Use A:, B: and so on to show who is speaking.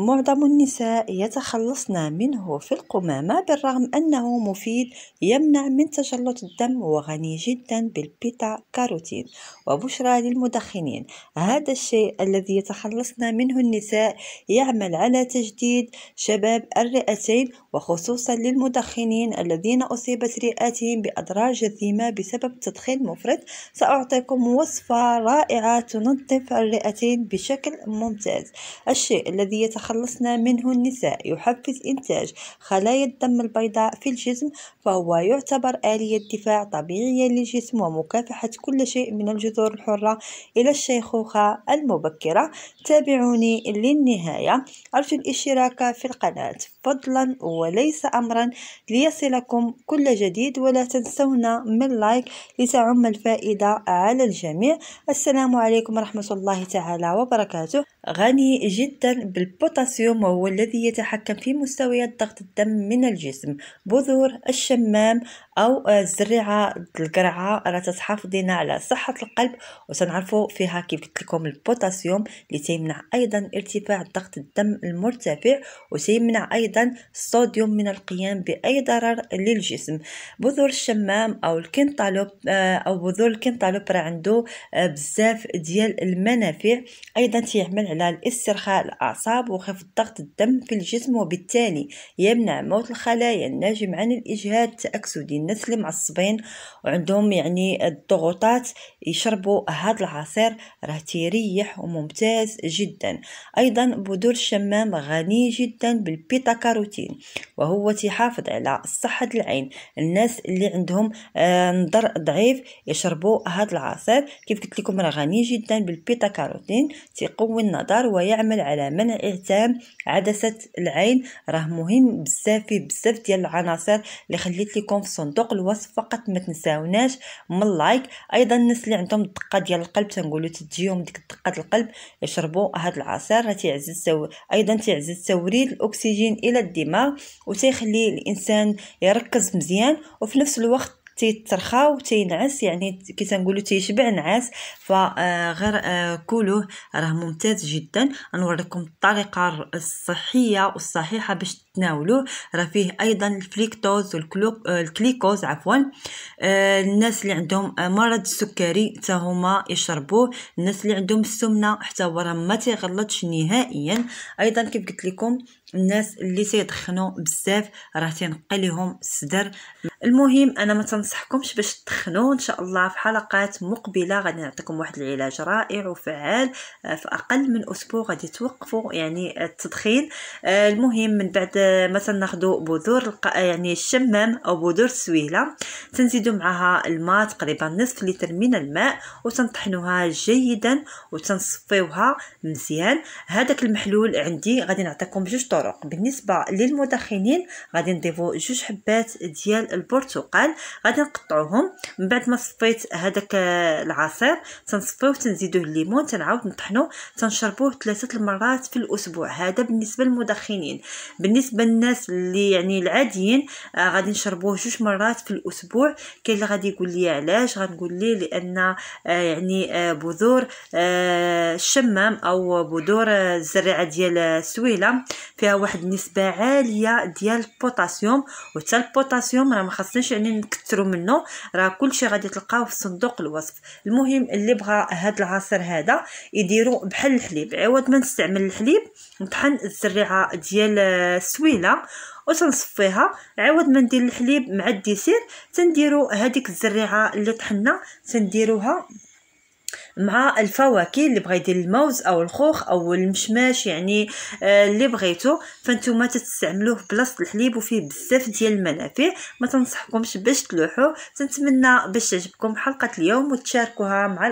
A: معظم النساء يتخلصن منه في القمامة بالرغم أنه مفيد يمنع من تجلط الدم وغني جدا بالبيتا كاروتين وبشرى للمدخنين. هذا الشيء الذي يتخلصن منه النساء يعمل على تجديد شباب الرئتين وخصوصا للمدخنين الذين أصيبت رئاتهم بأضرار جسيمة بسبب التدخين المفرط سأعطيكم وصفة رائعة تنظف الرئتين بشكل ممتاز. الشيء الذي يتخلصن منه النساء. يحفز إنتاج خلايا الدم البيضاء في الجسم فهو يعتبر آلية دفاع طبيعية للجسم ومكافحة كل شيء من الجذور الحرة إلى الشيخوخة المبكرة. تابعوني للنهاية. أرجو الاشتراك في القناة. فضلا وليس أمرا. ليصلكم كل جديد ولا تنسونا من لايك لتعم الفائدة على الجميع. السلام عليكم ورحمة الله تعالى وبركاته. غني جدا بالبوتاسيوم وهو الذي يتحكم في مستويات ضغط الدم من الجسم بذور الشمام أو الزريعة القرعة راه تحافظ على صحة القلب. وسنعرفوا فيها كيف قلت لكم البوتاسيوم اللي تيمنع أيضا ارتفاع ضغط الدم المرتفع وتيمنع أيضا الصوديوم من القيام بأي ضرر للجسم. بذور الشمام أو الكنتالوب آه، أو بذور الكنتالوب راه عنده آه، بزاف ديال المنافع. أيضا تيعمل على الاسترخاء الأعصاب وخفض ضغط الدم في الجسم وبالتالي يمنع موت الخلايا الناجم عن الإجهاد التأكسدي الناس اللي معصبين وعندهم يعني الضغوطات يشربوا هذا العصير راه تيريح وممتاز جدا. أيضا بذور الشمام غني جدا بالبيتا كاروتين وهو تيحافظ على صحة العين. الناس اللي عندهم آه نظر ضعيف يشربوا هذا العصير. كيف قلت لكم راه غني جدا بالبيتا كاروتين تيقوي النظر ويعمل على منع اعتام عدسة العين. راه مهم بزاف فيه بزاف ديال العناصر اللي خليت لكم في صندوق الوصف فقط ما تنساوناش من لايك أيضا الناس اللي عندهم الدقة ديال القلب تنقولوا تجيهم ديك دقه القلب يشربوا هذا العصير. راه تيعزز سو... أيضا تيعزز توريد الأكسجين إلى الدماغ وتيخلي الإنسان يركز مزيان وفي نفس الوقت تيترخى وتينعس يعني كي تنقولوا تيشبع نعاس فغير آه، كولوه راه ممتاز جدا. نوريكم الطريقة الصحية والصحيحه باش تناولوه راه فيه أيضا ال fructose وال glucose عفوا. آه، الناس اللي عندهم مرض السكري حتى هما يشربوه. الناس اللي عندهم السمنة حتى هو راه ما تيغلطش نهائيا. أيضا كيف قلت لكم الناس اللي تيدخنوا بزاف راه تنقي لهم الصدر. المهم أنا ما تنصحكمش باش تدخنوا إن شاء الله في حلقات مقبلة غادي نعطيكم واحد العلاج رائع وفعال. آه، في أقل من أسبوع غادي توقفوا يعني التدخين. آه، المهم من بعد مثلا ناخذوا بذور يعني الشمام أو بذور السويلة. تنزيدوا معها الماء تقريبا نصف لتر من الماء وتنطحنوها جيدا وتنصفيوها مزيان. هذاك المحلول عندي غادي نعطيكم بجوج طرق. بالنسبة للمدخنين غادي نضيفوا جوج حبات ديال البرتقال. غادي نقطعوهم من بعد ما صفيت هذاك العصير تنصفيوه تنزيدوه الليمون تنعاود نطحنوه تنشربوه ثلاثة المرات في الأسبوع. هذا بالنسبة للمدخنين. بالنسبة للناس اللي يعني العاديين آه غادي نشربوه جوج مرات في الأسبوع. كاين اللي غادي يقول لي علاش؟ غنقول ليه لأن آه يعني آه بذور آه الشمام أو بذور الزريعة ديال السويلة فيها واحد النسبة عالية ديال البوتاسيوم. وحتى البوتاسيوم راه ما خصناش يعني نكثروا منه. راه كلشي غادي تلقاوه في صندوق الوصف. المهم اللي بغى هاد العصير هذا يديروا بحال الحليب. عوض ما نستعمل الحليب نطحن الزريعة ديال السويله وتنصفيها. عوض ما ندير الحليب مع الديسير تنديروا هذيك الزريعة اللي طحنا تنديروها مع الفواكه اللي بغى يدير الموز أو الخوخ أو المشماش يعني آه اللي بغيتو. فانتوما تستعملوه بلاصة الحليب وفيه بزاف ديال المنافع. ما تنصحكمش باش تلوحوا تنتمنى باش تعجبكم حلقة اليوم وتشاركوها مع